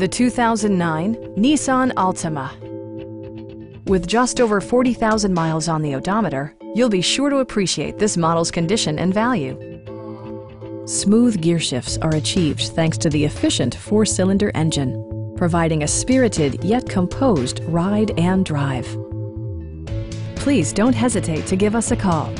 the 2009 Nissan Altima. With just over 40,000 miles on the odometer, you'll be sure to appreciate this model's condition and value. Smooth gear shifts are achieved thanks to the efficient four-cylinder engine, providing a spirited yet composed ride and drive. Please don't hesitate to give us a call